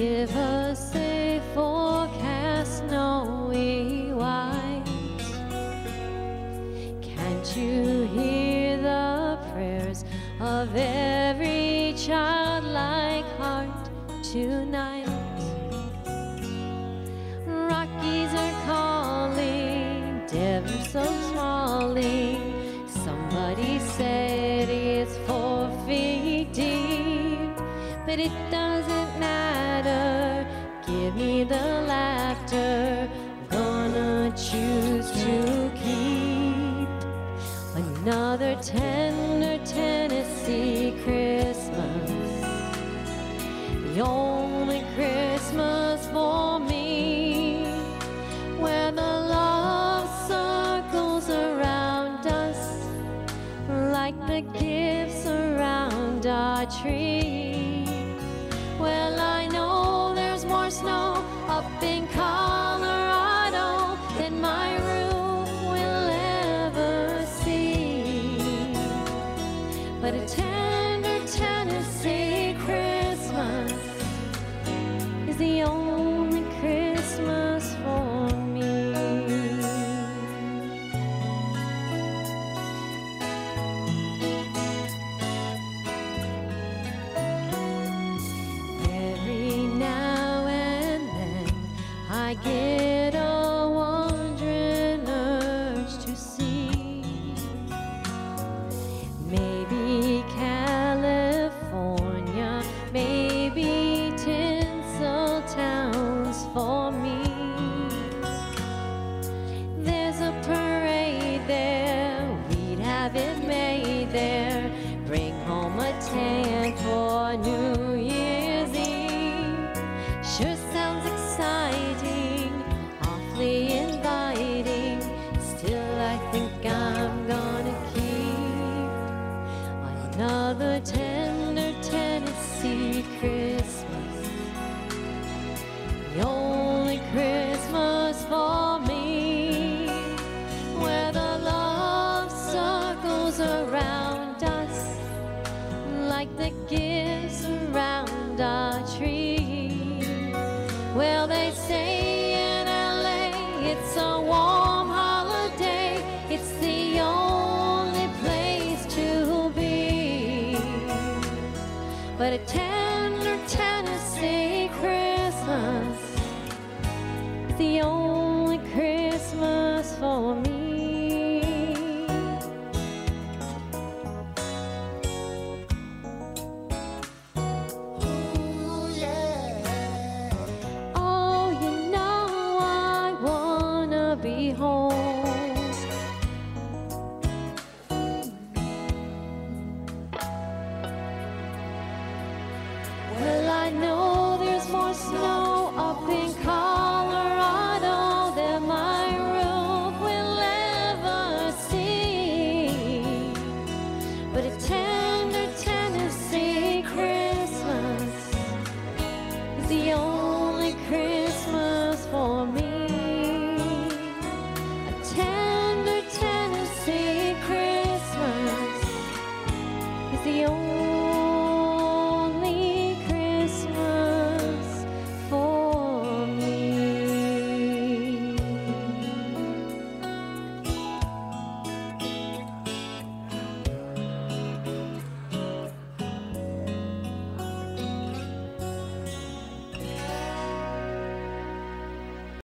Give us a forecast snowy white. Can't you hear the prayers of every childlike heart tonight? Rockies are calling, Denver so smalling. Somebody said it's four feet deep, but it doesn't. The laughter. Gonna choose to keep another tender Tennessee Christmas. The only Christmas for me where the love circles around us like the gifts around our tree. Up in Colorado my room will ever see. But get a I think I'm gonna keep another tender Tennessee Christmas. The only Christmas for me, where the love circles around us like the gifts around our tree. Well, they say But a tender Tennessee Christmas is the only Christmas for me. know there's more snow.